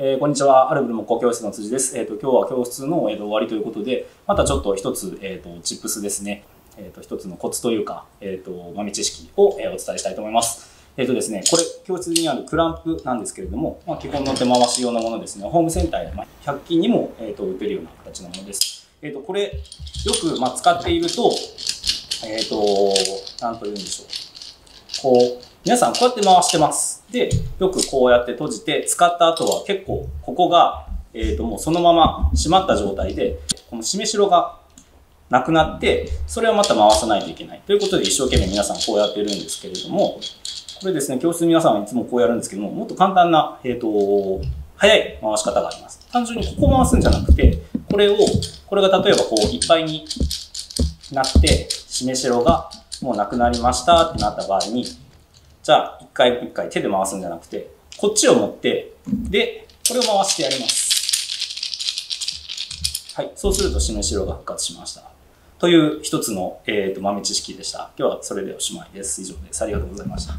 えー、こんにちは。アルブル木工教室の辻です。えっ、ー、と、今日は教室の、えーと、終わりということで、またちょっと一つ、えっ、と、チップスですね。えっ、と、一つのコツというか、えっ、と、豆知識を、えお伝えしたいと思います。えっ、とですね、これ、教室にあるクランプなんですけれども、まあ、基本の手回し用のものですね。ホームセンターや、まあ、100均にも、えっ、と、売ってるような形のものです。えっ、と、これ、よく、まあ、使っていると、えっ、と、なんと言うんでしょう。こう、皆さんこうやって回してます。で、よくこうやって閉じて、使った後は結構、ここが、えっ、ー、と、もうそのまま閉まった状態で、この締め代がなくなって、それをまた回さないといけない。ということで一生懸命皆さんこうやってるんですけれども、これですね、教室の皆さんはいつもこうやるんですけども、もっと簡単な、えっ、ー、と、早い回し方があります。単純にここを回すんじゃなくて、これを、これが例えばこういっぱいになって、締め代がもうなくなりましたってなった場合に、じゃあ、一回一回手で回すんじゃなくて、こっちを持って、で、これを回してやります。はい。そうすると、示し色が復活しました。という一つの、えっ、ー、と、豆知識でした。今日はそれでおしまいです。以上です。ありがとうございました。